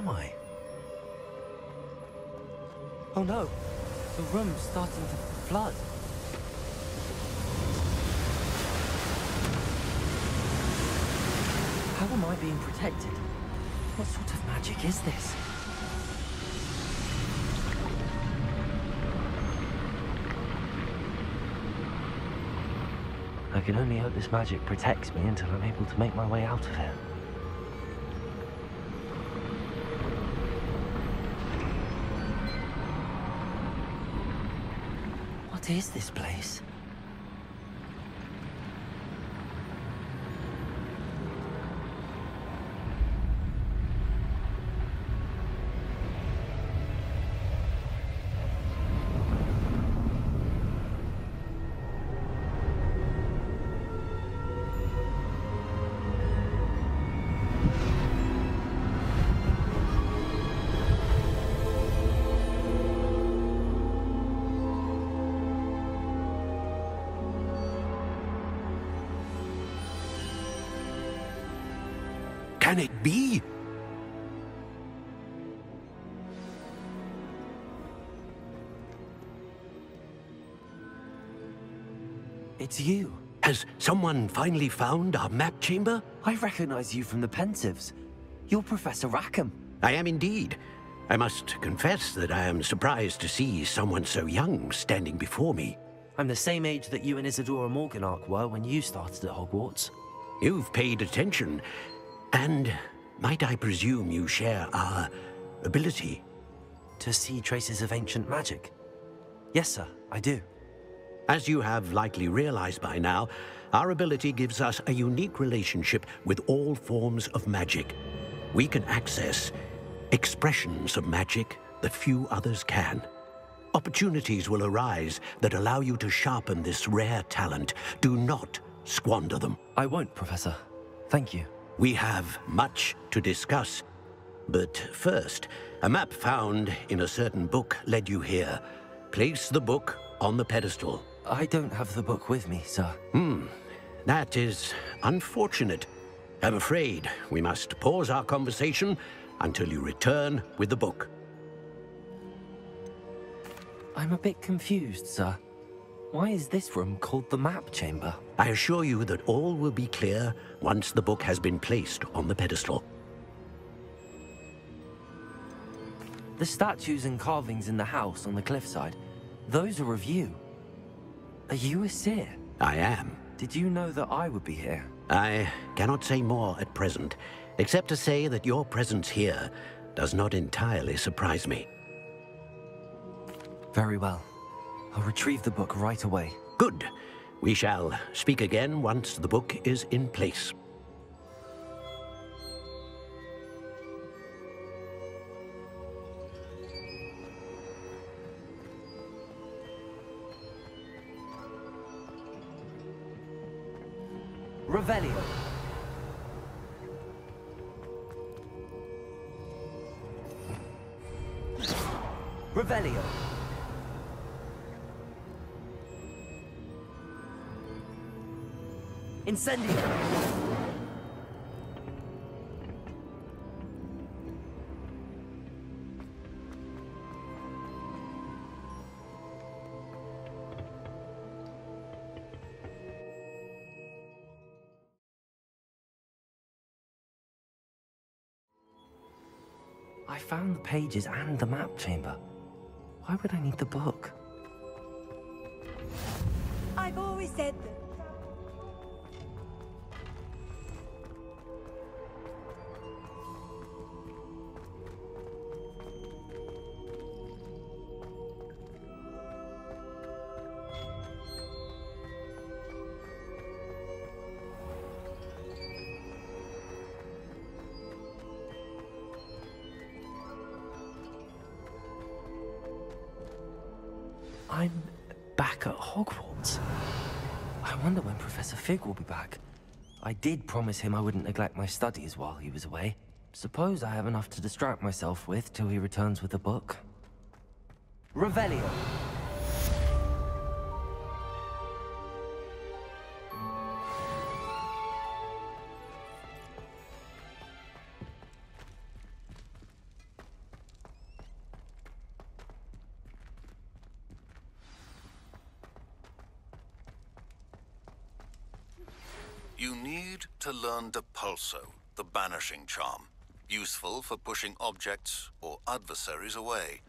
am I? Oh no, the room's starting to flood. How am I being protected? What sort of magic is this? I can only hope this magic protects me until I'm able to make my way out of here. Is this place? Can it be? It's you. Has someone finally found our map chamber? I recognize you from the Pensieves. You're Professor Rackham. I am indeed. I must confess that I am surprised to see someone so young standing before me. I'm the same age that you and Isidora Morganach were when you started at Hogwarts. You've paid attention, and might I presume you share our ability? To see traces of ancient magic? Yes, sir, I do. As you have likely realized by now, our ability gives us a unique relationship with all forms of magic. We can access expressions of magic that few others can. Opportunities will arise that allow you to sharpen this rare talent. Do not squander them. I won't, Professor. Thank you. We have much to discuss. But first, a map found in a certain book led you here. Place the book on the pedestal. I don't have the book with me, sir. Hmm, that is unfortunate. I'm afraid we must pause our conversation until you return with the book. I'm a bit confused, sir. Why is this room called the map chamber? I assure you that all will be clear once the book has been placed on the pedestal. The statues and carvings in the house on the cliffside, those are of you. Are you a seer? I am. Did you know that I would be here? I cannot say more at present, except to say that your presence here does not entirely surprise me. Very well. I'll retrieve the book right away. Good. We shall speak again once the book is in place. Revelio. Incendio. I found the pages and the map chamber. Why would I need the book? I've always said that. Did promise him I wouldn't neglect my studies while he was away. Suppose I have enough to distract myself with till he returns with the book. Revelio. Useful for pushing objects or adversaries away.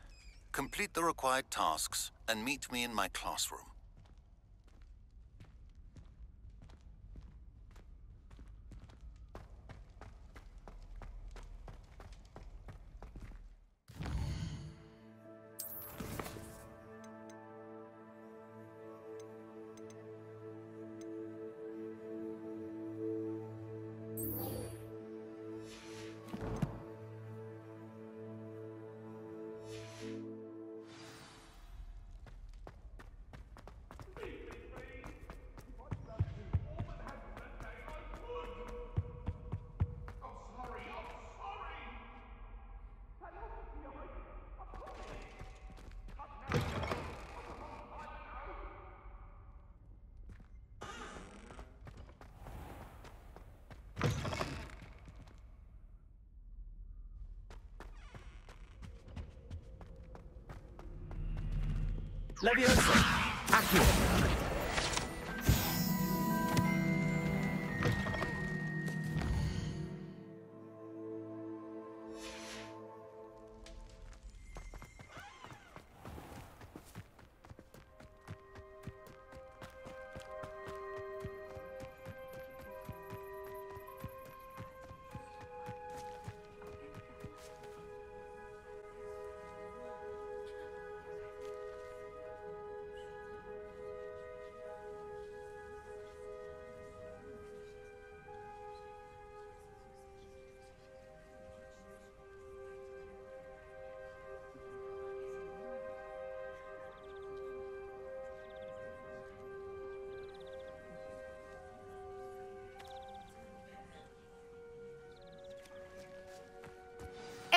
Complete the required tasks and meet me in my classroom. Leviosa! Accio!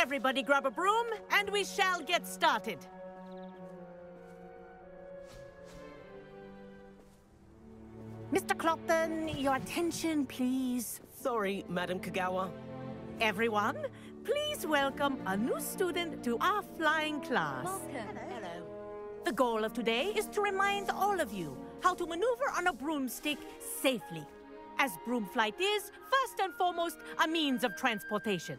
Everybody grab a broom, and we shall get started. Mr. Clopton, your attention, please. Sorry, Madam Kagawa. Everyone, please welcome a new student to our flying class. Welcome. Hello. The goal of today is to remind all of you how to maneuver on a broomstick safely. As broom flight is, first and foremost, a means of transportation.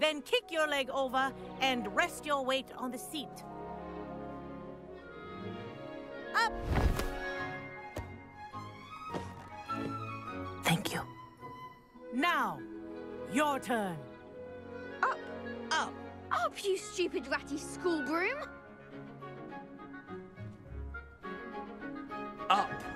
then kick your leg over and rest your weight on the seat. Up! Thank you. Now, your turn. Up, up, up, you stupid ratty school broom! Up!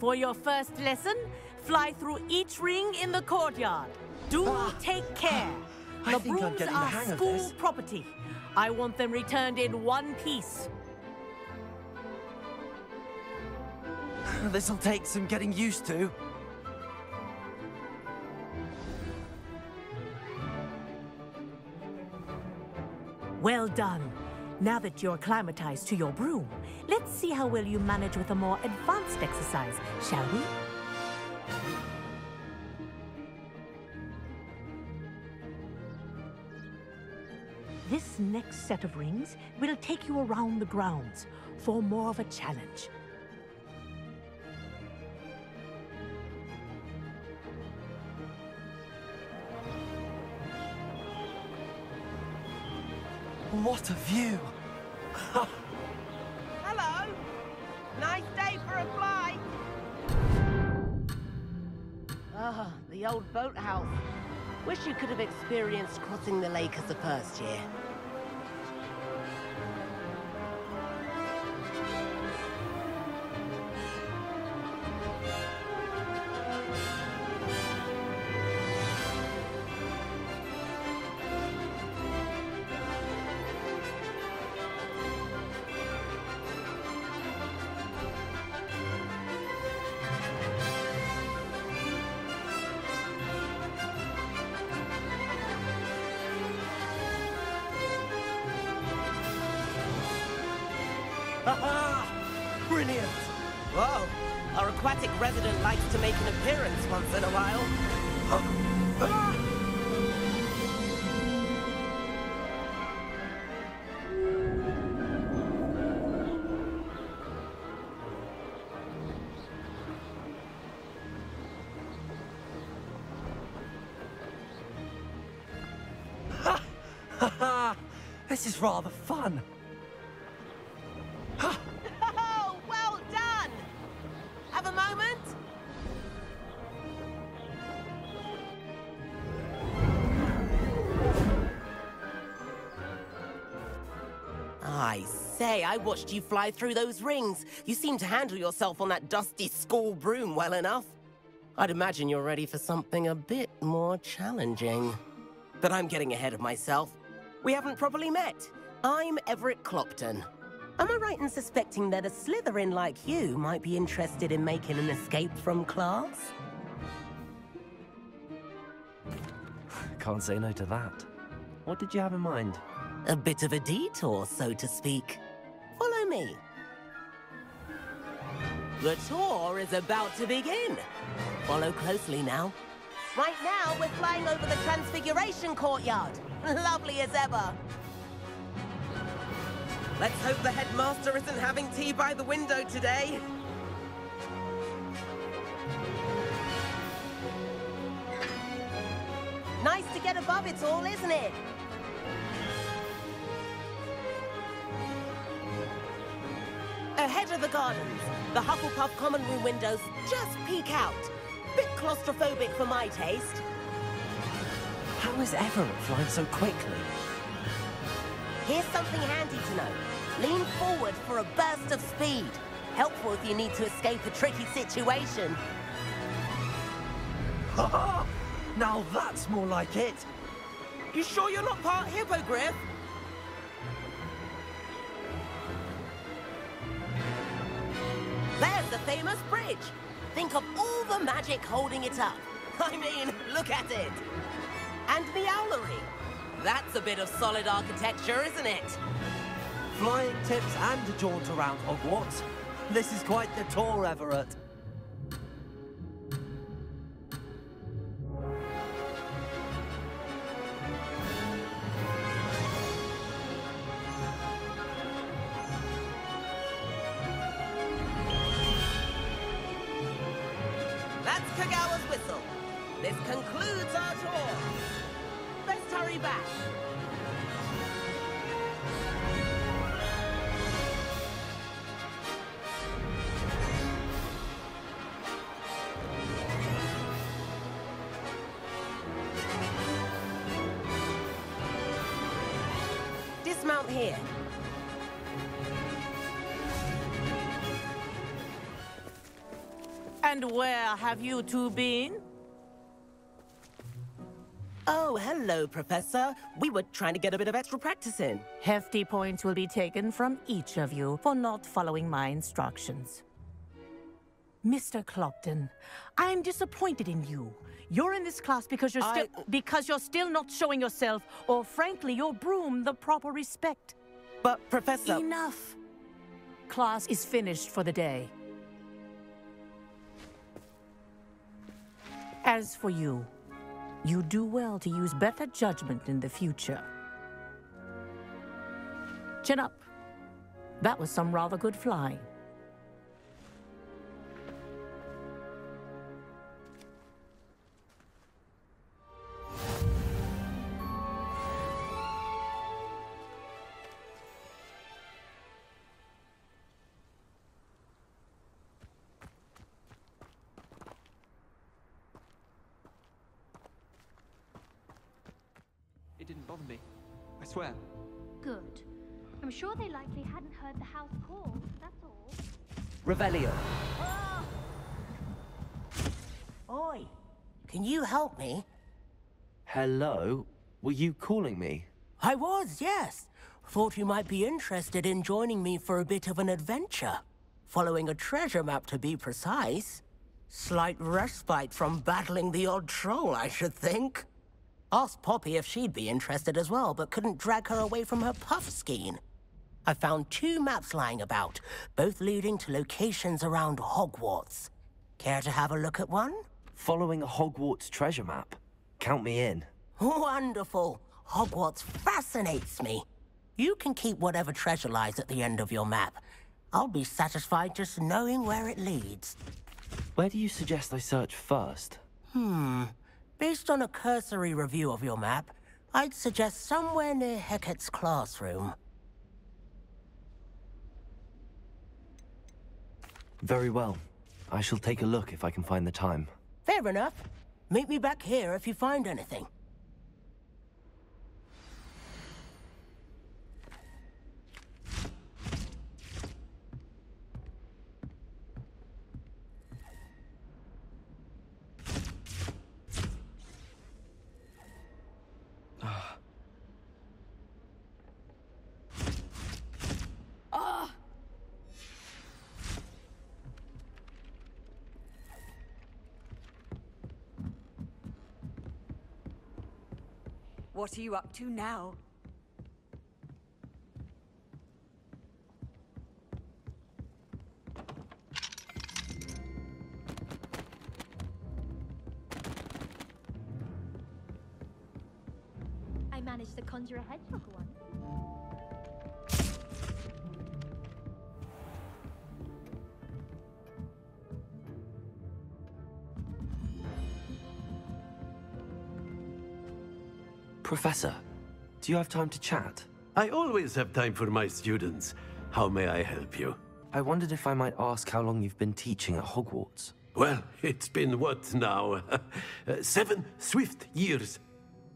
For your first lesson, fly through each ring in the courtyard. Do Ah, take care. I the brooms the are of school property. I want them returned in one piece. This'll take some getting used to. Well done. Now that you're acclimatized to your broom, let's see how well you manage with a more advanced exercise, shall we? This next set of rings will take you around the grounds for more of a challenge. What a view! Hello! Nice day for a flight! Ah, the old boathouse. Wish you could have experienced crossing the lake as a first year. This is rather fun. Oh, well done! Have a moment? I say, I watched you fly through those rings. You seem to handle yourself on that dusty school broom well enough. I'd imagine you're ready for something a bit more challenging. But I'm getting ahead of myself. We haven't properly met. I'm Everett Clopton. Am I right in suspecting that a Slytherin like you might be interested in making an escape from class? Can't say no to that. What did you have in mind? A bit of a detour, so to speak. Follow me. The tour is about to begin. Follow closely now. Right now, we're flying over the Transfiguration Courtyard. Lovely as ever. Let's hope the headmaster isn't having tea by the window today. Nice to get above it all, isn't it? Ahead of the gardens, the Hufflepuff common room windows just peek out. Bit claustrophobic for my taste. How is Everett flying so quickly? Here's something handy to know. Lean forward for a burst of speed. Helpful if you need to escape a tricky situation. now that's more like it. You sure you're not part hippogriff? There's the famous bridge. Think of all the magic holding it up. I mean, look at it. And the owlery. That's a bit of solid architecture, isn't it? Flying tips and a jaunt around Hogwarts. This is quite the tour, Everett. Dismount here. And where have you two been? Oh, hello, Professor. We were trying to get a bit of extra practice in. Hefty points will be taken from each of you for not following my instructions. Mr. Clopton, I'm disappointed in you. You're in this class because you're still I- because you're still not showing yourself, or frankly, your broom the proper respect. But, Professor... Enough. Class is finished for the day. As for you, you do well to use better judgment in the future. Chin up. That was some rather good flying. Good. I'm sure they likely hadn't heard the house call, that's all. Revelio. Ah! Oi, can you help me? Hello? Were you calling me? I was, yes. Thought you might be interested in joining me for a bit of an adventure. Following a treasure map, to be precise. Slight respite from battling the odd troll, I should think. Asked Poppy if she'd be interested as well, but couldn't drag her away from her Puffskein. I found two maps lying about, both leading to locations around Hogwarts. Care to have a look at one? Following a Hogwarts treasure map. Count me in. Wonderful. Hogwarts fascinates me. You can keep whatever treasure lies at the end of your map. I'll be satisfied just knowing where it leads. Where do you suggest I search first? Hmm. Based on a cursory review of your map, I'd suggest somewhere near Hecat's classroom. Very well. I shall take a look if I can find the time. Fair enough. Meet me back here if you find anything. What are you up to now? I managed to conjure a hedgehog Professor, do you have time to chat? I always have time for my students. How may I help you? I wondered if I might ask how long you've been teaching at Hogwarts. Well, it's been what now? Uh, seven swift years.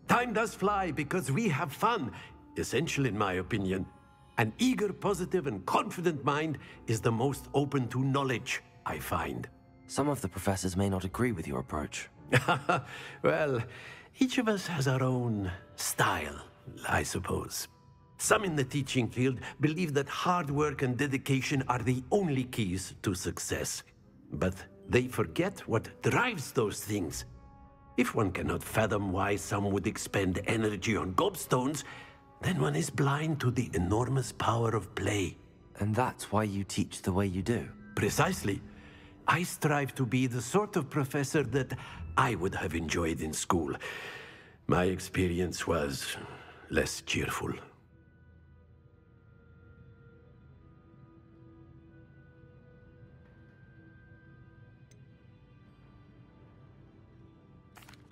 Time does fly because we have fun, essential in my opinion. An eager, positive, and confident mind is the most open to knowledge, I find. Some of the professors may not agree with your approach. well, each of us has our own style, I suppose. Some in the teaching field believe that hard work and dedication are the only keys to success. But they forget what drives those things. If one cannot fathom why some would expend energy on gobstones, then one is blind to the enormous power of play. And that's why you teach the way you do. Precisely. I strive to be the sort of professor that I would have enjoyed in school. My experience was less cheerful.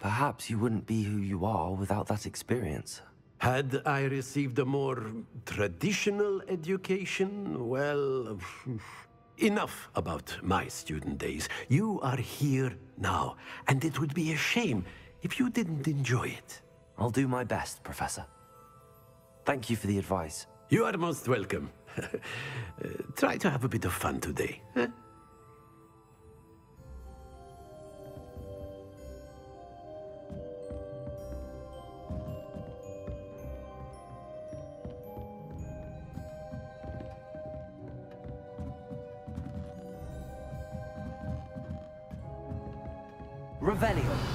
Perhaps you wouldn't be who you are without that experience. Had I received a more traditional education, well, enough about my student days. You are here now, and it would be a shame if you didn't enjoy it. I'll do my best, Professor. Thank you for the advice. You are most welcome. Uh, try to have a bit of fun today. Huh? Revelio.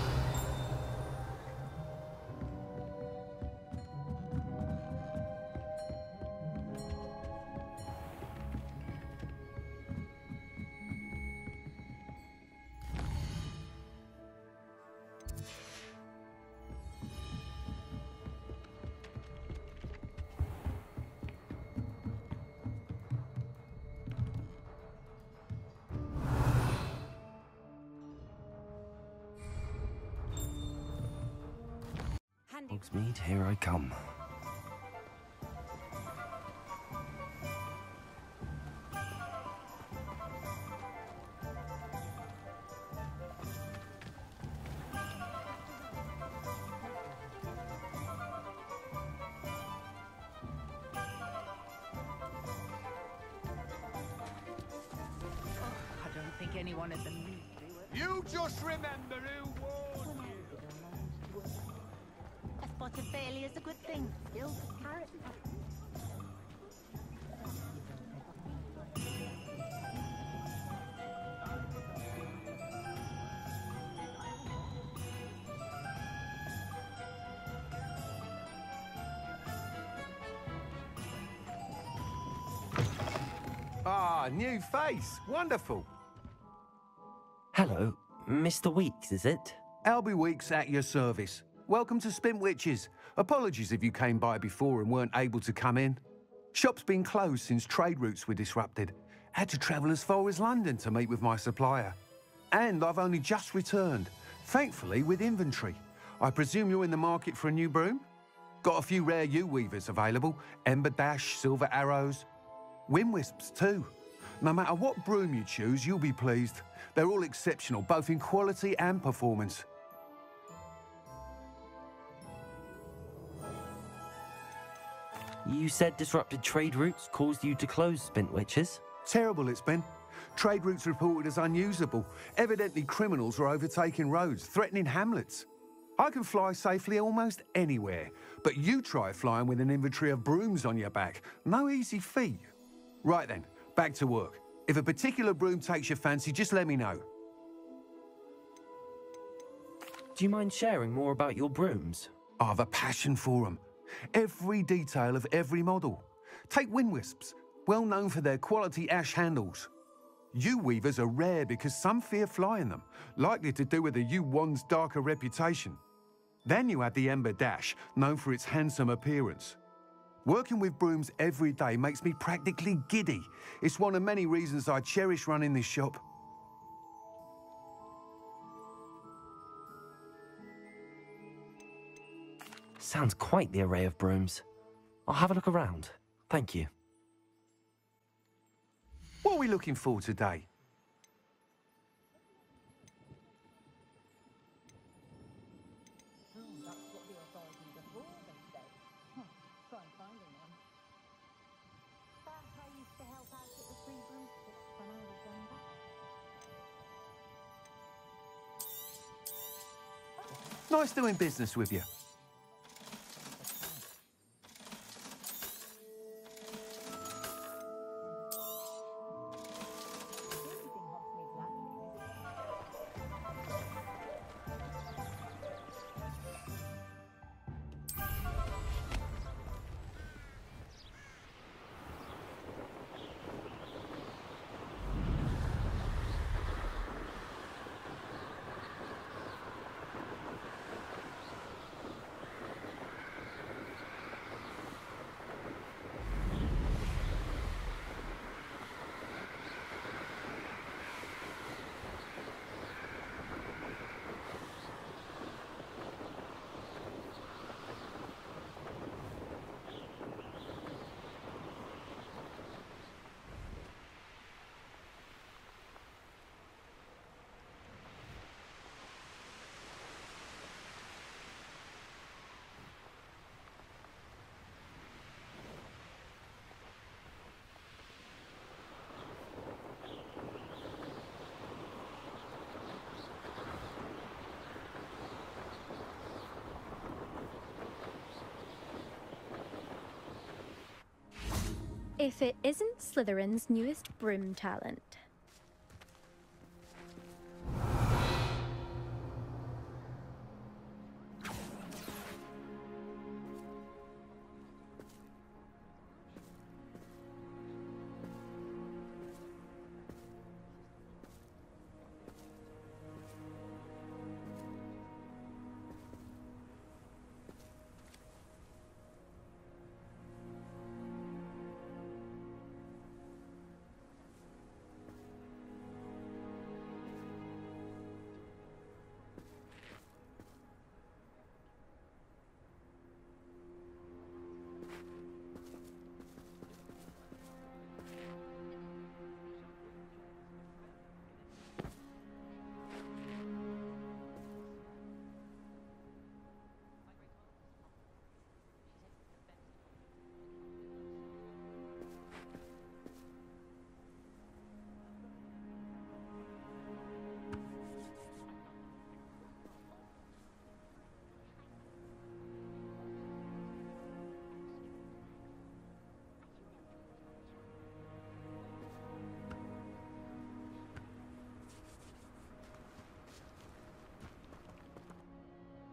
Hogsmeade, here I come. Ah, new face. Wonderful. Hello, Mr. Weeks, is it? Albie Weeks at your service. Welcome to Spintwitches. Apologies if you came by before and weren't able to come in. Shop's been closed since trade routes were disrupted. Had to travel as far as London to meet with my supplier. And I've only just returned, thankfully with inventory. I presume you're in the market for a new broom? Got a few rare yew-weavers available. Ember Dash, Silver Arrows. Wind Wisps too. No matter what broom you choose, you'll be pleased. They're all exceptional, both in quality and performance. You said disrupted trade routes caused you to close Spintwitches? Terrible it's been. Trade routes reported as unusable. Evidently criminals are overtaking roads, threatening hamlets. I can fly safely almost anywhere, but you try flying with an inventory of brooms on your back. No easy feat. Right then, back to work. If a particular broom takes your fancy, just let me know. Do you mind sharing more about your brooms? I've a passion for them. Every detail of every model. Take wind wisps, well known for their quality ash handles. Yew weavers are rare because some fear flying them, likely to do with the yew wand's darker reputation. Then you add the Ember Dash, known for its handsome appearance. Working with brooms every day makes me practically giddy. It's one of many reasons I cherish running this shop. Sounds quite the array of brooms. I'll have a look around. Thank you. What are we looking for today? Nice doing business with you. If it isn't Slytherin's newest broom talent.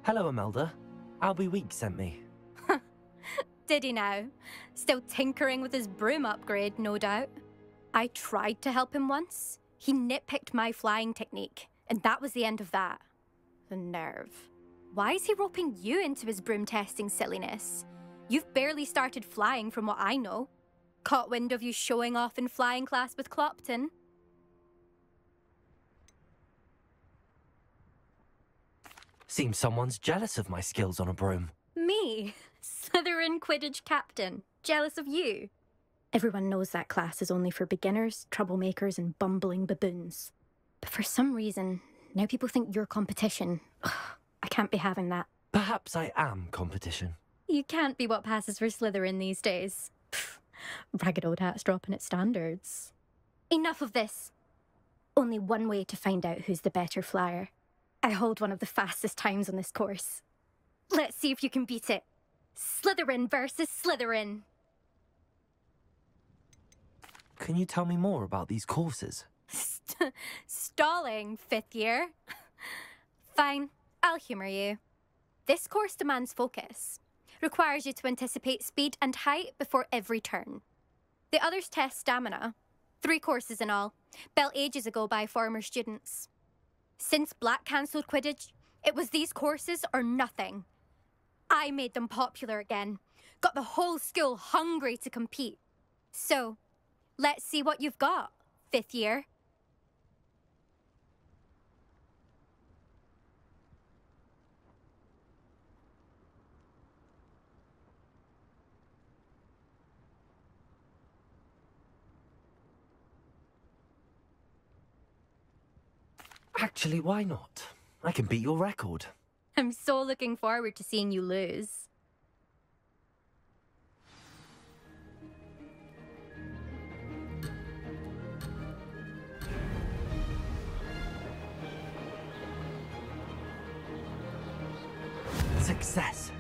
Hello, Imelda. Albie Week sent me. Did he now? Still tinkering with his broom upgrade, no doubt. I tried to help him once. He nitpicked my flying technique, and that was the end of that. The nerve. Why is he roping you into his broom testing silliness? You've barely started flying from what I know. Caught wind of you showing off in flying class with Clopton. Seems someone's jealous of my skills on a broom. Me? Slytherin Quidditch captain. Jealous of you? Everyone knows that class is only for beginners, troublemakers, and bumbling baboons. But for some reason, now people think you're competition. Ugh, I can't be having that. Perhaps I am competition. You can't be what passes for Slytherin these days. Pff, ragged old hat's dropping its standards. Enough of this. Only one way to find out who's the better flyer. I hold one of the fastest times on this course. Let's see if you can beat it. Slytherin versus Slytherin. Can you tell me more about these courses? St- stalling, fifth year. Fine, I'll humour you. This course demands focus, requires you to anticipate speed and height before every turn. The others test stamina. Three courses in all, built ages ago by former students. Since Black cancelled Quidditch, it was these courses or nothing. I made them popular again, got the whole school hungry to compete. So, let's see what you've got, fifth year. Actually, why not? I can beat your record. I'm so looking forward to seeing you lose. Success.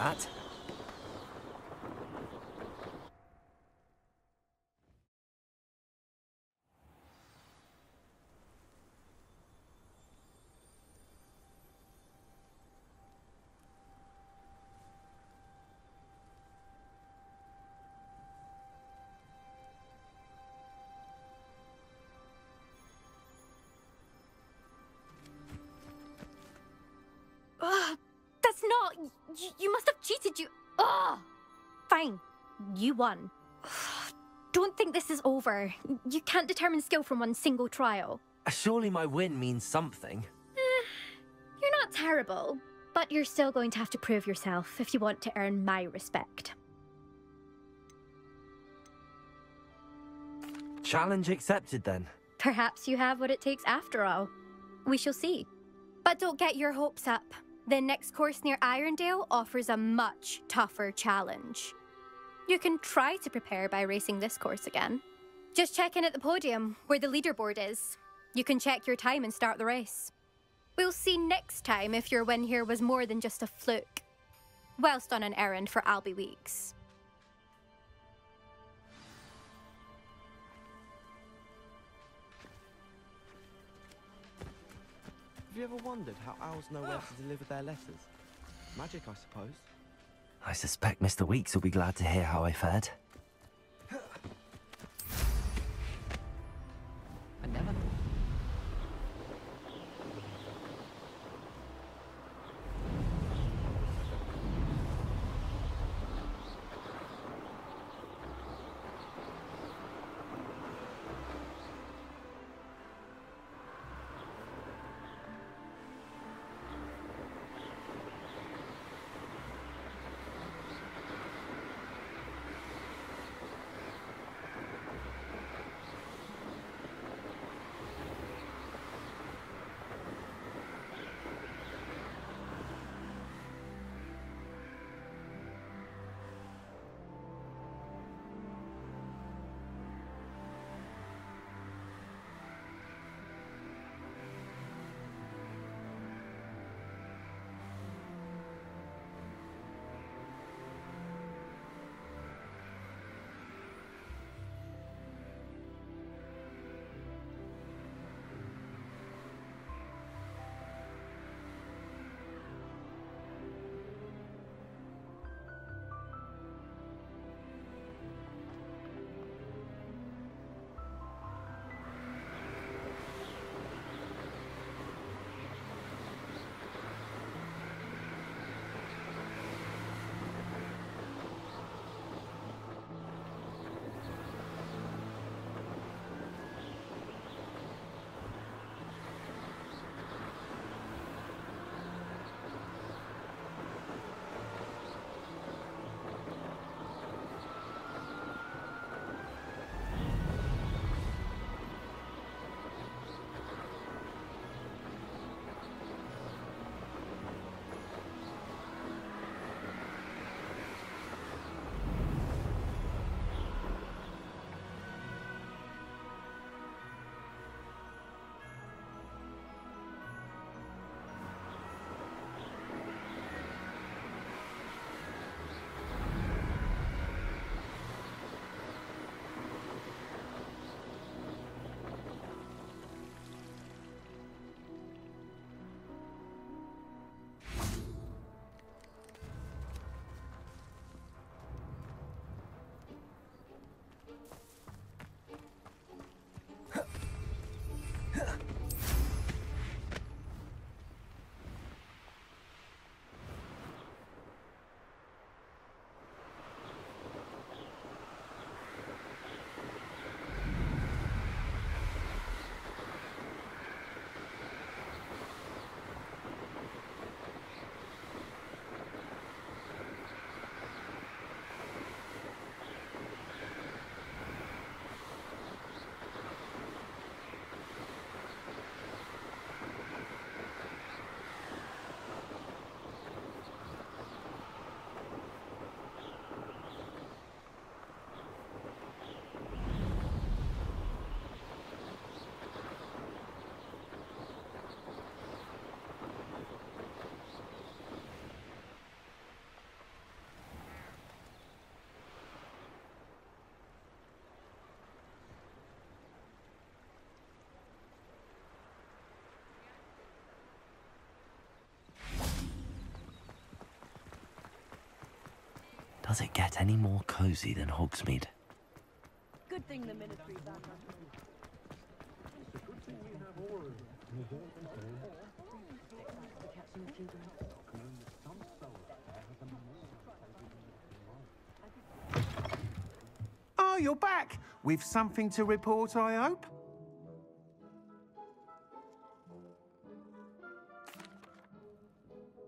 That? Not. You, you must have cheated. You. Ugh. Fine. You won. Don't think this is over. You can't determine skill from one single trial. Uh, surely my win means something. Eh, you're not terrible, but you're still going to have to prove yourself if you want to earn my respect. Challenge accepted then. Perhaps you have what it takes after all. We shall see. But don't get your hopes up. The next course near Irondale offers a much tougher challenge. You can try to prepare by racing this course again. Just check in at the podium, where the leaderboard is. You can check your time and start the race. We'll see next time if your win here was more than just a fluke. Whilst on an errand for Albie Weeks. You ever wondered how owls know where ah. to deliver their letters? Magic, I suppose. I suspect Mr. Weeks will be glad to hear how I fared. Does it get any more cozy than Hogsmeade? Good thing the ministry back on. Oh, you're back! With something to report, I hope?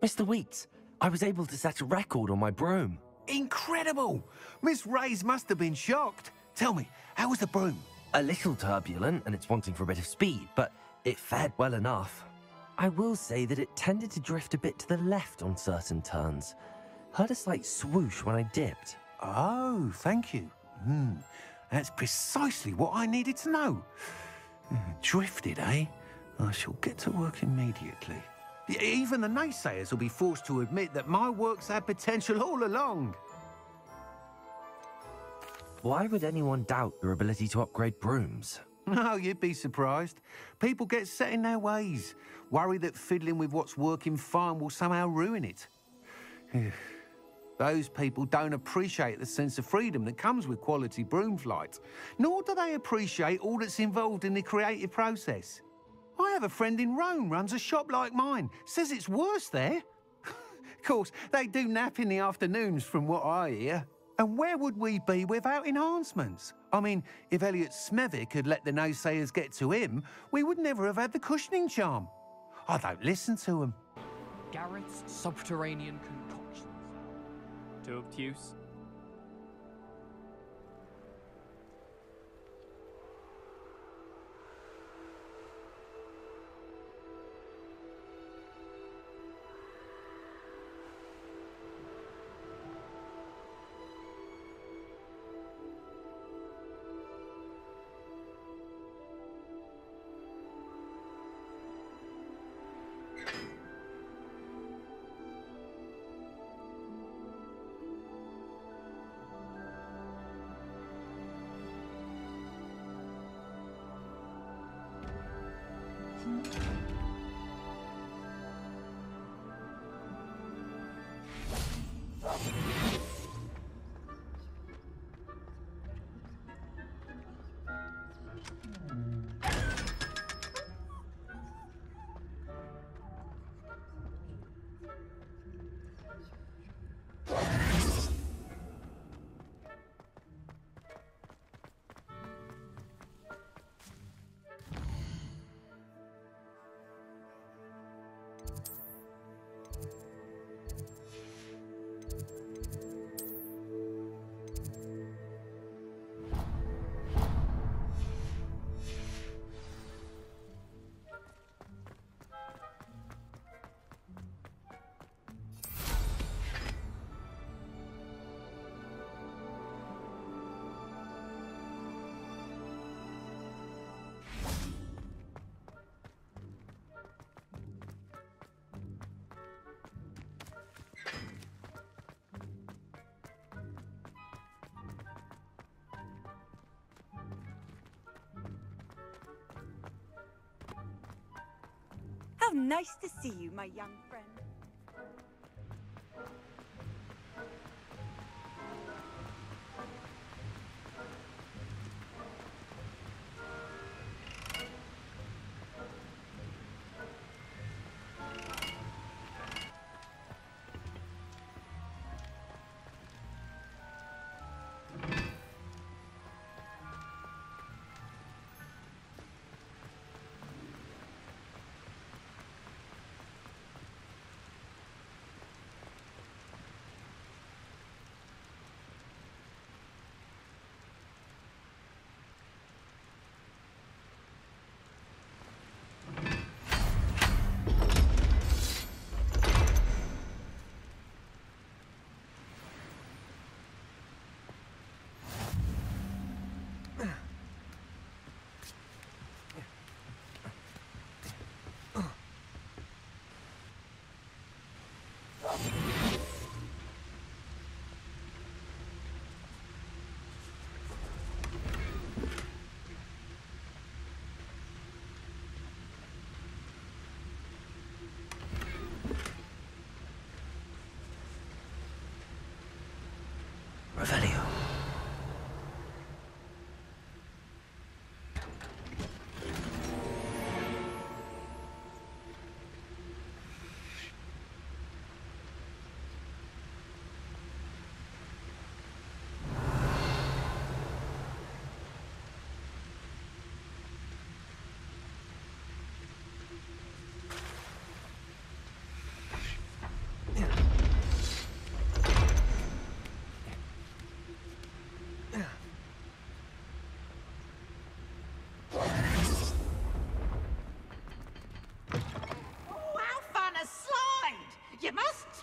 Mr. Weeks, I was able to set a record on my broom. Incredible! Miss Reyes must have been shocked. Tell me, how was the broom? A little turbulent, and it's wanting for a bit of speed, but it fared well enough. I will say that it tended to drift a bit to the left on certain turns. Heard a slight swoosh when I dipped. Oh, thank you. Hmm, that's precisely what I needed to know. Hmm, Drifted, eh? I shall get to work immediately. Even the naysayers will be forced to admit that my work's had potential all along. Why would anyone doubt your ability to upgrade brooms? No, oh, you'd be surprised. People get set in their ways, worry that fiddling with what's working fine will somehow ruin it. Those people don't appreciate the sense of freedom that comes with quality broom flight, nor do they appreciate all that's involved in the creative process. I have a friend in Rome runs a shop like mine, says it's worse there. of course, they do nap in the afternoons from what I hear. And where would we be without enhancements? I mean, if Elliot Smethwyck had let the naysayers get to him, we would never have had the cushioning charm. I don't listen to him. Garreth's subterranean concoctions. Too obtuse? Nice to see you, my young Revelio.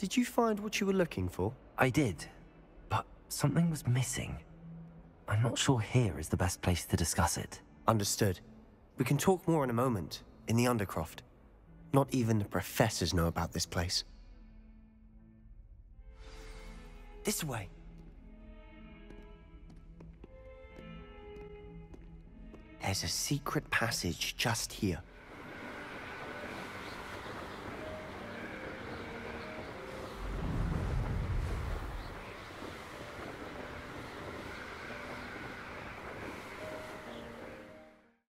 Did you find what you were looking for? I did, but something was missing. I'm not sure here is the best place to discuss it. Understood. We can talk more in a moment, in the Undercroft. Not even the professors know about this place. This way. There's a secret passage just here.